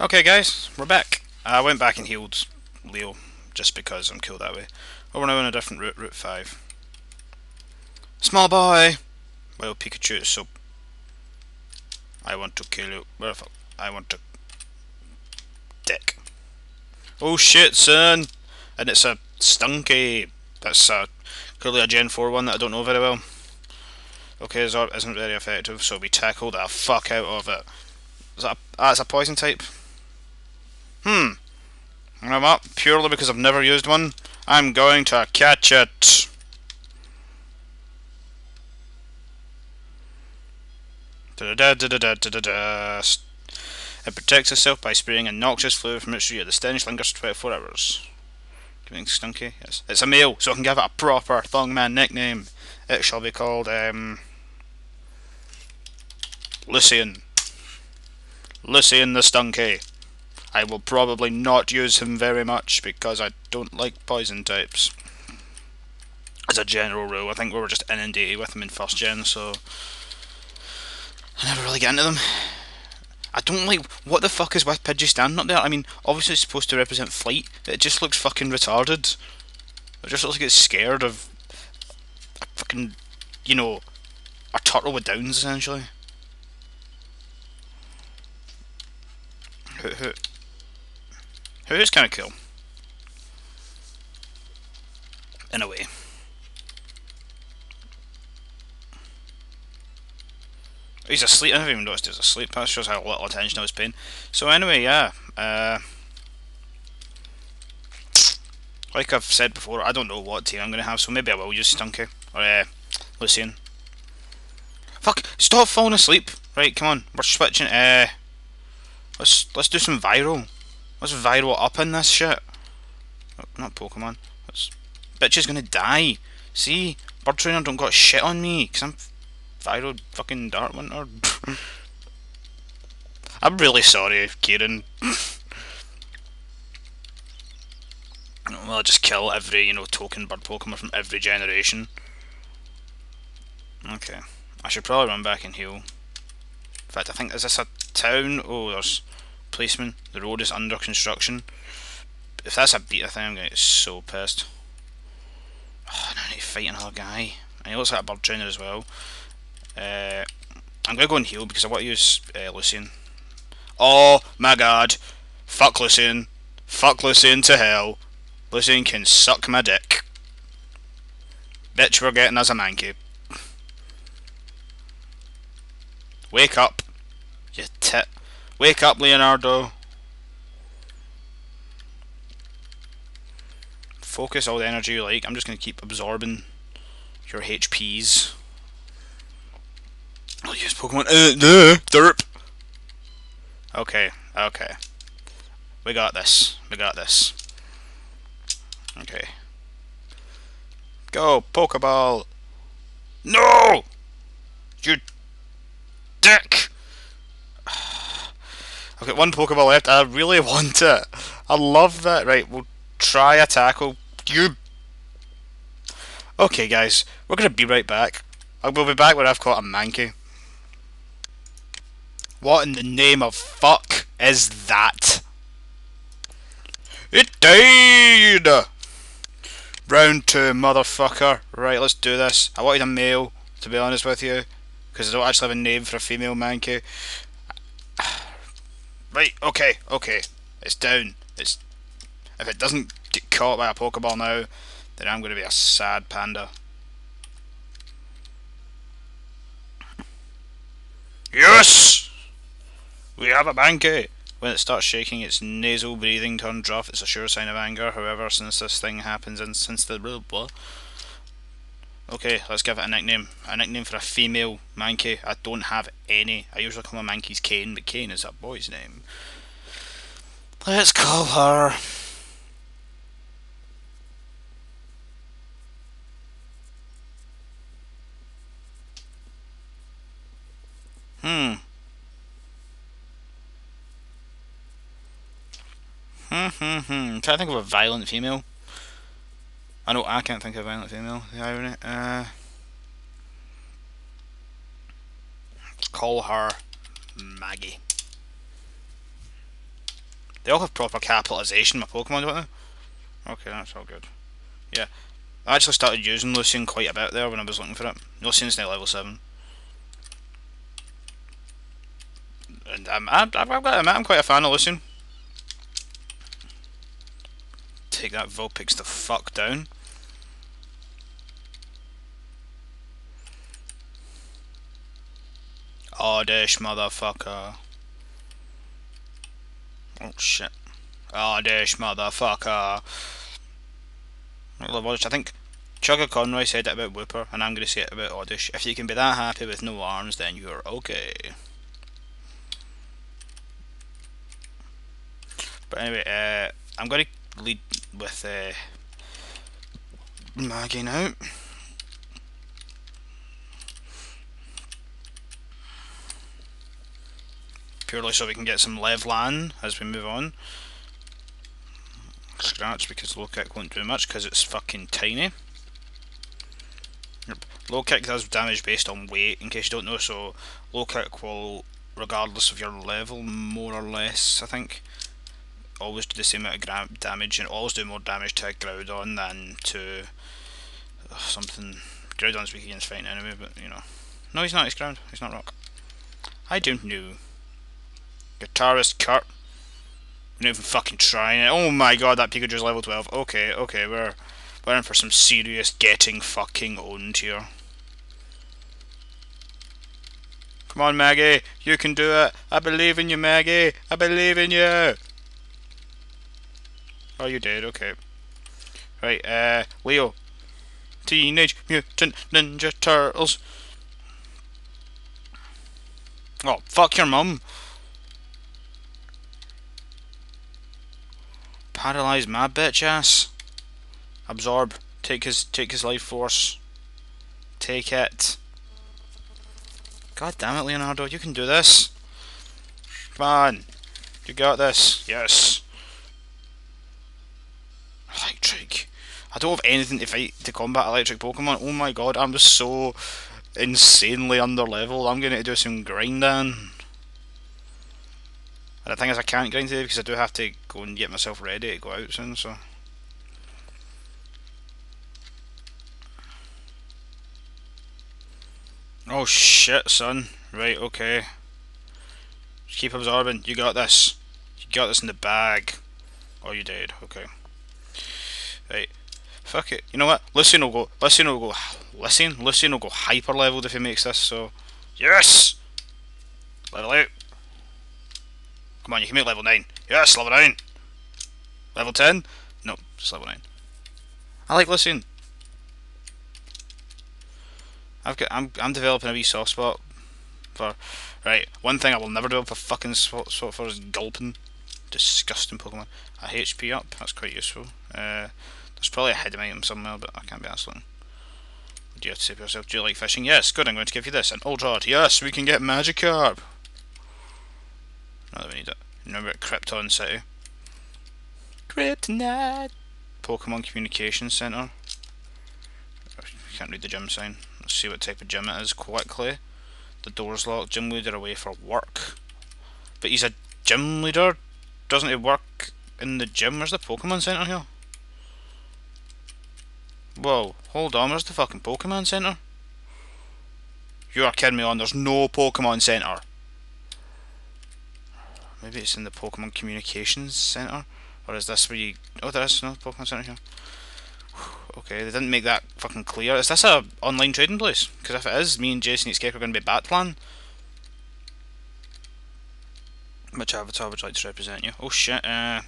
Okay, guys, we're back. I went back and healed Leo just because I'm cool that way. We're now on a different route, Route 5. Small boy! Well, Pikachu, is so... I want to kill you. Where the fuck? I want to... Dick. Oh shit, son! And it's a Stunky. That's uh, clearly a Gen 4 one that I don't know very well. Okay, Zorp isn't very effective, so we tackle the fuck out of it. Is that a, ah, it's a poison type? Hmm. Know what? Purely because I've never used one, I'm going to catch it. Da -da -da it protects itself by spraying a noxious fluid from its rear. The stench lingers for 24 hours. Giving Stunky? Yes. It's a male, so I can give it a proper Thongman nickname. It shall be called, um... Lucian. Lucian the Stunky. I will probably not use him very much because I don't like poison types. As a general rule, I think we were just inundated with them in first gen, so I never really get into them. I don't like what the fuck is with Pidgey standing up there. I mean, obviously it's supposed to represent flight. It just looks fucking retarded. It just looks like it's scared of a fucking, you know, a turtle with downs essentially. Who, is kind of cool. In a way. He's asleep. I haven't even noticed he's asleep. That shows how little attention I was paying. So anyway, yeah. Uh, like I've said before, I don't know what team I'm going to have, so maybe I will use Stunky. Or uh, Lucian. Fuck! Stop falling asleep! Right, come on. We're switching. Uh, let's let's do some viral. Let's viral up in this shit. Oh, not Pokemon. Let's, bitch is gonna die. See? Bird Trainer don't got shit on me, because I'm viral fucking Dark Winter. I'm really sorry, Kieran. well, I'll just kill every, you know, token bird Pokemon from every generation. Okay. I should probably run back and heal. In fact, I think, is this a town? Oh, there's policeman. The road is under construction. If that's a beat, I think I'm going to get so pissed. Oh, I need to fight another guy. And he looks like a bird trainer as well. Uh, I'm going to go and heal because I want to use uh, Lucian. Oh my god. Fuck Lucian. Fuck Lucian to hell. Lucian can suck my dick. Bitch, we're getting us a Mankey. Wake up. You tit. Wake up, Leonardo. Focus all the energy you like. I'm just going to keep absorbing your HPs. I'll use Pokemon. Uh, uh, derp. Okay, okay. We got this. We got this. Okay. Go, Pokeball! No! You dick! I've got one Pokeball left. I really want it. I love that. Right, we'll try a tackle. You. Okay, guys, we're gonna be right back. I will be back when I've caught a Mankey. What in the name of fuck is that? It died! Round two, motherfucker. Right, let's do this. I wanted a male, to be honest with you, because I don't actually have a name for a female Mankey. Right, okay, okay. It's down. It's If it doesn't get caught by a Pokeball now, then I'm going to be a sad panda. Yes! We have a Mankey! When it starts shaking its nasal breathing turns rough, it's a sure sign of anger. However, since this thing happens and since the blah blah Okay, let's give it a nickname. A nickname for a female Mankey. I don't have any. I usually call my Mankeys Kane, but Kane is a boy's name. Let's call her... Hmm. Hmm, hmm, hmm. Trying to think of a violent female. I know I can't think of a violent female. The irony. Uh, call her Maggie. They all have proper capitalization, my Pokemon, don't they? Okay, that's all good. Yeah. I actually started using Lucian quite a bit there when I was looking for it. Lucian's now level 7. And I'm, I've, I've got to admit, I'm quite a fan of Lucian. Take that Vulpix the fuck down. Oddish, motherfucker. Oh shit. Oddish, motherfucker. I think Chugga Conroy said it about Wooper, and I'm going to say it about Oddish. If you can be that happy with no arms, then you're okay. But anyway, uh, I'm going to lead with uh, Maggie now. Purely so we can get some Levlan as we move on. Scratch because low kick won't do much because it's fucking tiny. Yep. Low kick does damage based on weight, in case you don't know, so low kick will, regardless of your level, more or less, I think, always do the same amount of damage, and always do more damage to a Groudon than to uh, something... Groudon's weak against fighting anyway, but, you know. No, he's not, he's ground, he's not rock. I don't know. Guitarist Kurt. We're not even fucking trying it. Oh my god, that Pikachu's level 12. Okay, okay, we're, we're in for some serious getting fucking owned here. Come on, Maggie. You can do it. I believe in you, Maggie. I believe in you. Oh, you did. Okay. Right, uh, Leo. Teenage Mutant Ninja Turtles. Oh, fuck your mum. Paralyze my bitch ass. Absorb. Take his take his life force. Take it. God damn it, Leonardo, you can do this. Come on. You got this. Yes. Electric. I don't have anything to fight to combat electric Pokemon. Oh my god, I'm just so insanely under level. I'm going to do some grinding. And the thing is, I can't grind today because I do have to go and get myself ready to go out soon, so... Oh shit, son. Right, okay. Just keep absorbing. You got this. You got this in the bag. Oh, you did. Okay. Right. Fuck it. You know what? Lucian will go. Lucian will go. Lucian. Lucian will go hyper leveled if he makes this. So, yes. Level out. Come on, you can make level 9. Yes, level 9. Level 10? No, just level 9. I like listening. I've got, I'm, I'm developing a wee soft spot for, right, one thing I will never develop a fucking spot, spot for is Gulpin. Disgusting Pokemon. A HP up, that's quite useful. Uh, there's probably a hidden item somewhere, but I can't be asked looking. Do you have to to yourself, do you like fishing? Yes, good, I'm going to give you this. An Ultra Yes, we can get Magikarp. Not we need it. Remember at Krypton City. Kryptonite! Pokemon Communication Center. Can't read the gym sign. Let's see what type of gym it is quickly. The door's locked. Gym leader away for work. But he's a gym leader? Doesn't he work in the gym? Where's the Pokemon Center here? Whoa, hold on, where's the fucking Pokemon Center? You are kidding me on, there's no Pokemon Center. Maybe it's in the Pokemon Communications Center? Or is this where you... Oh, there is no Pokemon Center here. Okay, they didn't make that fucking clear. Is this a online trading place? Because if it is, me and Jason Escape are going to be Batplan. Which avatar would you like to represent you? Oh shit, uh...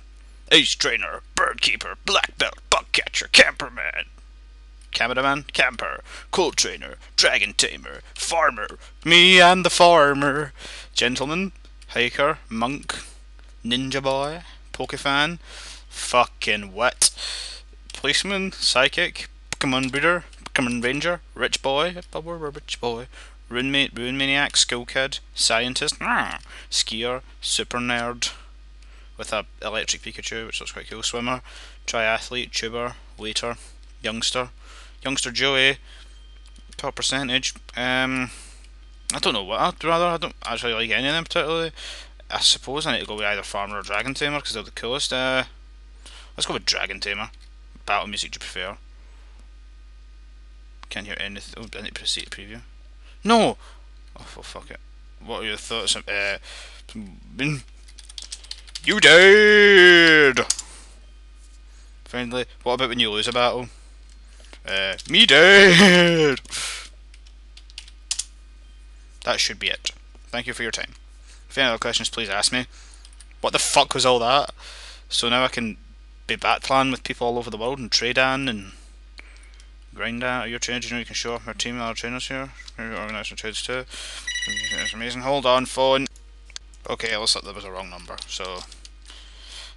Ace Trainer, Bird Keeper, Black Belt, Bug Catcher, Camperman. Cameraman, Camper, Cool Trainer, Dragon Tamer, Farmer, me and the Farmer, Gentleman, Hiker, Monk, Ninja Boy, Pokefan, fucking what? Policeman, Psychic, Pokemon Breeder, Pokemon Ranger, Rich Boy, Rich Boy, Ma Rune Maniac, School Kid, Scientist, ah, Skier, Super Nerd, with a electric Pikachu, which looks quite cool, Swimmer, Triathlete, Tuber, Waiter, Youngster, Youngster Joey, top percentage, um, I don't know what I'd rather. I don't actually like any of them particularly. I suppose I need to go with either Farmer or Dragon Tamer because they're the coolest. Uh, let's go with Dragon Tamer. Battle music do you prefer? Can't hear anything. Oh, I need to proceed to preview. No! Oh, well, fuck it. What are your thoughts? On, uh, you dead! Friendly. What about when you lose a battle? Uh, me dead! That should be it. Thank you for your time. If you have any other questions, please ask me. What the fuck was all that? So now I can be Batplan with people all over the world and trade on and grind at. Are you trainers? You know you can show off our team and our trainers here. Maybe Organise some trades too. It's amazing. Hold on, phone. Okay, looks like there was a wrong number. So,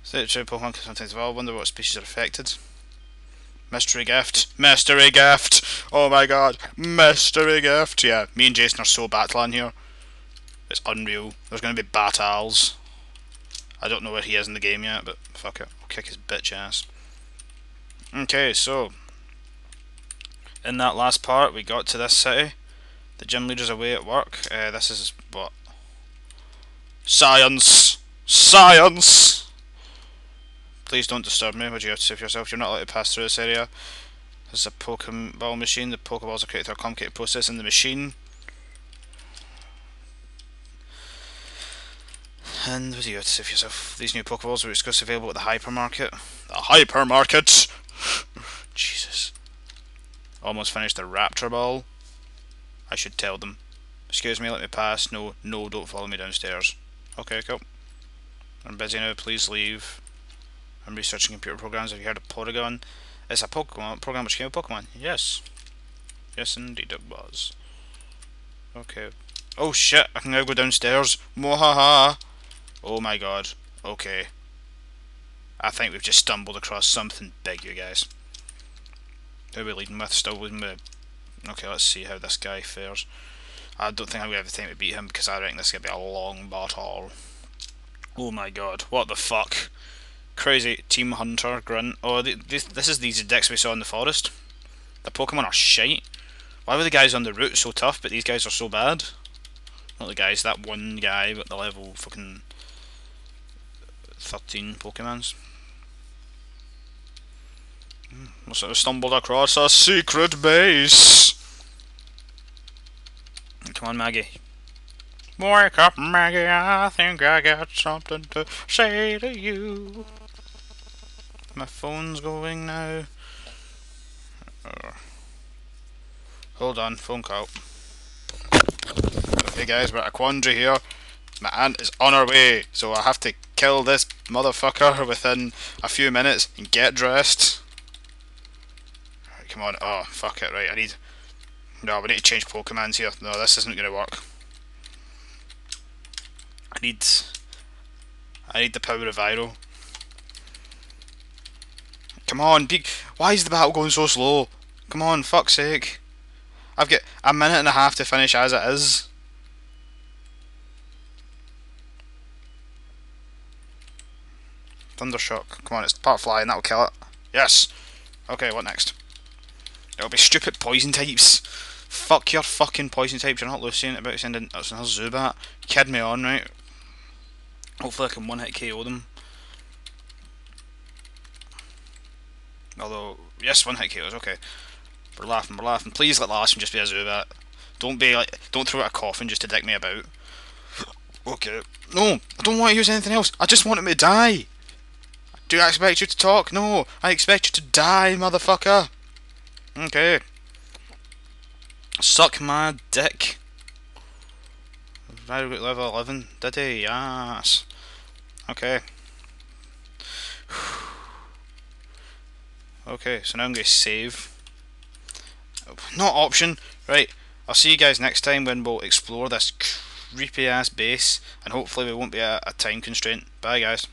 trade Pokemon can sometimes evolve. Wonder what species are affected. Mystery gift. Mystery gift. Oh my god. Mystery gift. Yeah, me and Jason are so Batlan here. It's unreal. There's going to be Batals. I don't know where he is in the game yet, but fuck it. I'll kick his bitch ass. Okay, so. In that last part, we got to this city. The gym leader's away at work. Uh, this is what? Science! Science! Please don't disturb me. Would you have to save yourself? You're not allowed to pass through this area. This is a Pokeball machine. The Pokeballs are created through a complicated process in the machine. And what do you have to say for yourself? These new Pokeballs are exclusively available at the hypermarket. The hypermarket! Jesus. Almost finished the Raptor Ball. I should tell them. Excuse me, let me pass. No, no, don't follow me downstairs. Okay, cool. I'm busy now, please leave. I'm researching computer programs. Have you heard of Porygon? It's a Pokemon program which came with Pokemon. Yes. Yes, indeed it was. Okay. Oh shit, I can now go downstairs. Mohaha. Oh my god. Okay. I think we've just stumbled across something big, you guys. Who are we leading with? Still leading with... Okay, let's see how this guy fares. I don't think I'm going to have the time to beat him because I reckon this is going to be a long battle. Oh my god, what the fuck? Crazy Team Hunter, Grunt. Oh, this, this is these decks we saw in the forest. The Pokemon are shite. Why were the guys on the route so tough, but these guys are so bad? Not the guys, that one guy at the level fucking 13 Pokemons. Hmm, must have stumbled across a secret base. Come on, Maggie. Wake up, Maggie, I think I got something to say to you. My phone's going now. Uh, hold on, phone call. Okay guys, we're at a quandary here. My aunt is on her way, so I have to kill this motherfucker within a few minutes and get dressed. Right, come on. Oh, fuck it. Right, I need... No, we need to change Pokemons here. No, this isn't going to work. I need... I need the power of Iroh. Come on, big... Why is the battle going so slow? Come on, fuck's sake. I've got a minute and a half to finish as it is. Thundershock. Come on, it's part flying, that'll kill it. Yes! Okay, what next? It'll be stupid poison types. Fuck your fucking poison types. You're not Lucian about sending us another Zubat. Kid me on, right? Hopefully I can one hit KO them. Although, yes, one hit KOs, okay. We're laughing, we're laughing. Please let the last one just be a Zubat. Don't be like, don't throw out a Koffing just to dick me about. Okay. No, I don't want to use anything else. I just want him to die. Do I expect you to talk? No, I expect you to die, motherfucker. Okay. Suck my dick. Very good level 11. Did he? Yes. Okay. okay, so now I'm going to save. Not option. Right. I'll see you guys next time when we'll explore this creepy ass base and hopefully we won't be a, a time constraint. Bye guys.